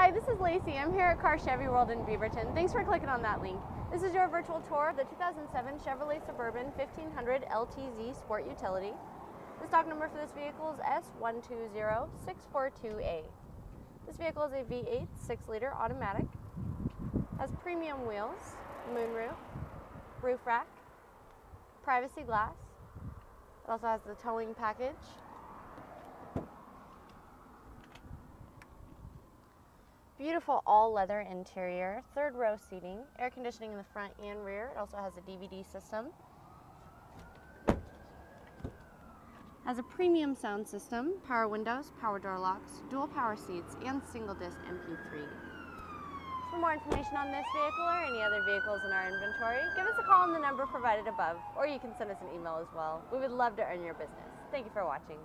Hi, this is Lacey. I'm here at Carr Chevy World in Beaverton. Thanks for clicking on that link. This is your virtual tour of the 2007 Chevrolet Suburban 1500 LTZ Sport Utility. The stock number for this vehicle is S120642A. This vehicle is a V8 6-liter automatic, has premium wheels, moonroof, roof rack, privacy glass. It also has the towing package, Beautiful all leather interior, third row seating, air conditioning in the front and rear. It also has a DVD system. Has a premium sound system, power windows, power door locks, dual power seats, and single disc MP3. For more information on this vehicle or any other vehicles in our inventory, give us a call on the number provided above, or you can send us an email as well. We would love to earn your business. Thank you for watching.